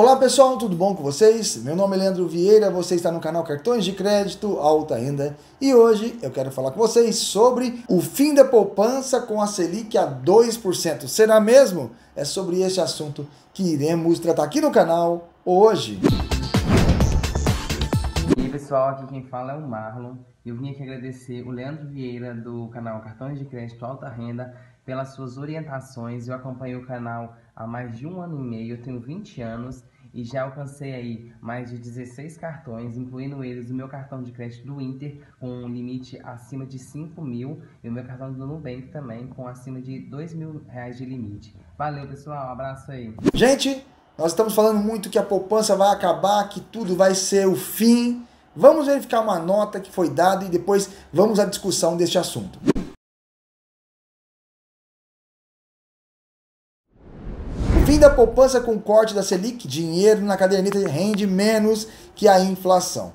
Olá pessoal, tudo bom com vocês? Meu nome é Leandro Vieira, você está no canal Cartões de Crédito Alta Renda e hoje eu quero falar com vocês sobre o fim da poupança com a Selic a 2%. Será mesmo? É sobre esse assunto que iremos tratar aqui no canal hoje. E aí pessoal, aqui quem fala é o Marlon eu vim aqui agradecer o Leandro Vieira do canal Cartões de Crédito Alta Renda pelas suas orientações. Eu acompanho o canal há mais de um ano e meio, eu tenho 20 anos e já alcancei aí mais de 16 cartões, incluindo eles o meu cartão de crédito do Inter com um limite acima de 5 mil e o meu cartão do Nubank também com acima de 2 mil reais de limite. Valeu pessoal, um abraço aí. Gente, nós estamos falando muito que a poupança vai acabar, que tudo vai ser o fim. Vamos verificar uma nota que foi dada e depois vamos à discussão deste assunto. Poupança com corte da Selic, dinheiro na caderneta rende menos que a inflação.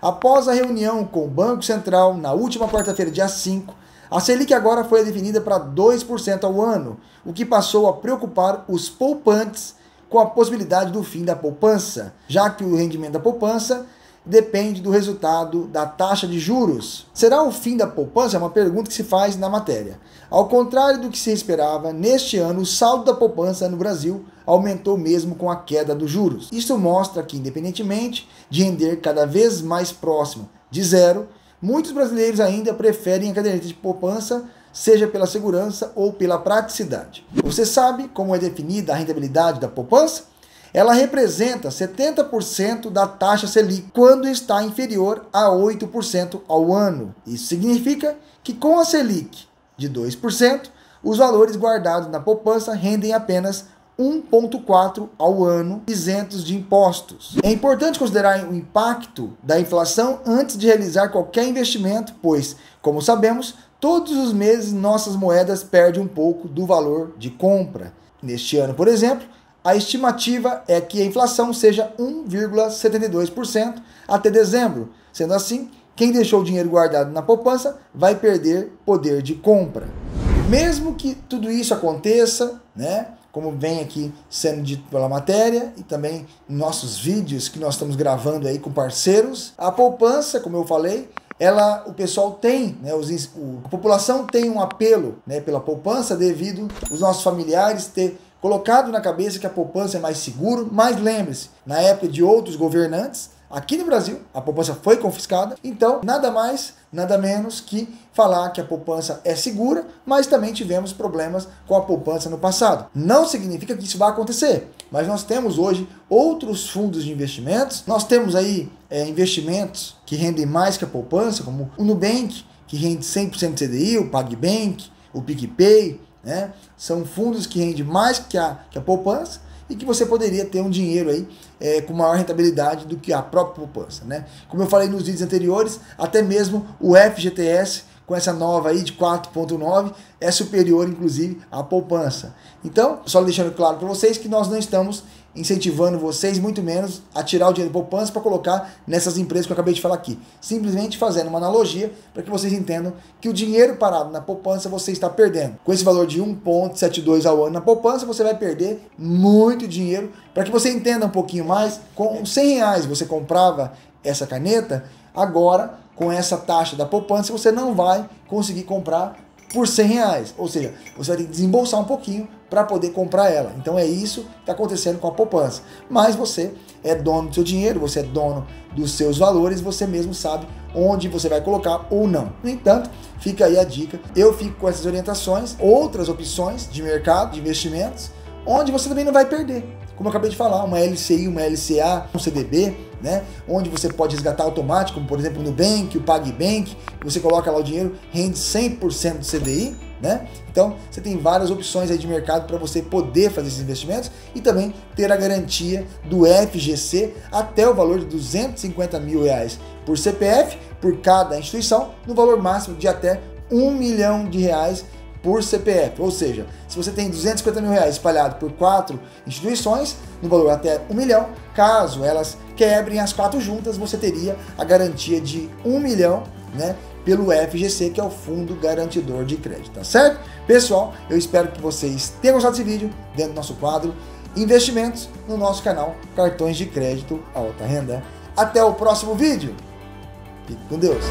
Após a reunião com o Banco Central na última quarta-feira, dia 5, a Selic agora foi definida para 2% ao ano, o que passou a preocupar os poupantes com a possibilidade do fim da poupança, já que o rendimento da poupança depende do resultado da taxa de juros. Será o fim da poupança? É uma pergunta que se faz na matéria. Ao contrário do que se esperava, neste ano o saldo da poupança no Brasil aumentou mesmo com a queda dos juros. Isso mostra que, independentemente de render cada vez mais próximo de zero, muitos brasileiros ainda preferem a caderneta de poupança, seja pela segurança ou pela praticidade. Você sabe como é definida a rentabilidade da poupança? Ela representa 70% da taxa Selic quando está inferior a 8% ao ano. Isso significa que com a Selic de 2%, os valores guardados na poupança rendem apenas 1,4 ao ano, isentos de impostos. É importante considerar o impacto da inflação antes de realizar qualquer investimento, pois, como sabemos, todos os meses nossas moedas perdem um pouco do valor de compra. Neste ano, por exemplo, a estimativa é que a inflação seja 1,72% até dezembro. Sendo assim, quem deixou o dinheiro guardado na poupança vai perder poder de compra. Mesmo que tudo isso aconteça, né, como vem aqui sendo dito pela matéria e também nossos vídeos que nós estamos gravando aí com parceiros, a poupança, como eu falei, ela, o pessoal tem, né, os, o, a população tem um apelo né, pela poupança devido os nossos familiares ter colocado na cabeça que a poupança é mais seguro, mas lembre-se, na época de outros governantes, aqui no Brasil, a poupança foi confiscada, então nada mais, nada menos que falar que a poupança é segura, mas também tivemos problemas com a poupança no passado. Não significa que isso vai acontecer, mas nós temos hoje outros fundos de investimentos, nós temos aí é, investimentos que rendem mais que a poupança, como o Nubank, que rende 100% CDI, o PagBank, o PicPay, né? São fundos que rendem mais que a, que a poupança e que você poderia ter um dinheiro aí é, com maior rentabilidade do que a própria poupança. Né? Como eu falei nos vídeos anteriores, até mesmo o FGTS com essa nova aí de 4.9 é superior inclusive à poupança. Então, só deixando claro para vocês que nós não estamos incentivando vocês, muito menos, a tirar o dinheiro da poupança para colocar nessas empresas que eu acabei de falar aqui. Simplesmente fazendo uma analogia para que vocês entendam que o dinheiro parado na poupança você está perdendo. Com esse valor de 1,72 ao ano na poupança, você vai perder muito dinheiro. Para que você entenda um pouquinho mais, com 100 reais você comprava essa caneta, agora com essa taxa da poupança, você não vai conseguir comprar por 100 reais. Ou seja, você vai ter que desembolsar um pouquinho para poder comprar ela. Então é isso que está acontecendo com a poupança. Mas você é dono do seu dinheiro, você é dono dos seus valores, você mesmo sabe onde você vai colocar ou não. No entanto, fica aí a dica. Eu fico com essas orientações, outras opções de mercado, de investimentos, onde você também não vai perder. Como eu acabei de falar, uma LCI, uma LCA, um CDB, né? Onde você pode resgatar automático, como por exemplo no Nubank, o PagBank, você coloca lá o dinheiro, rende 100% do CDI, né? Então, você tem várias opções aí de mercado para você poder fazer esses investimentos e também ter a garantia do FGC até o valor de 250 mil reais por CPF, por cada instituição, no valor máximo de até um milhão de reais por CPF. Ou seja, se você tem 250 mil reais espalhado por quatro instituições, no valor até um milhão, caso elas quebrem as quatro juntas, você teria a garantia de um milhão, né? Pelo FGC, que é o Fundo Garantidor de Crédito, tá certo? Pessoal, eu espero que vocês tenham gostado desse vídeo dentro do nosso quadro investimentos no nosso canal Cartões de Crédito Alta Renda. Até o próximo vídeo. Fique com Deus.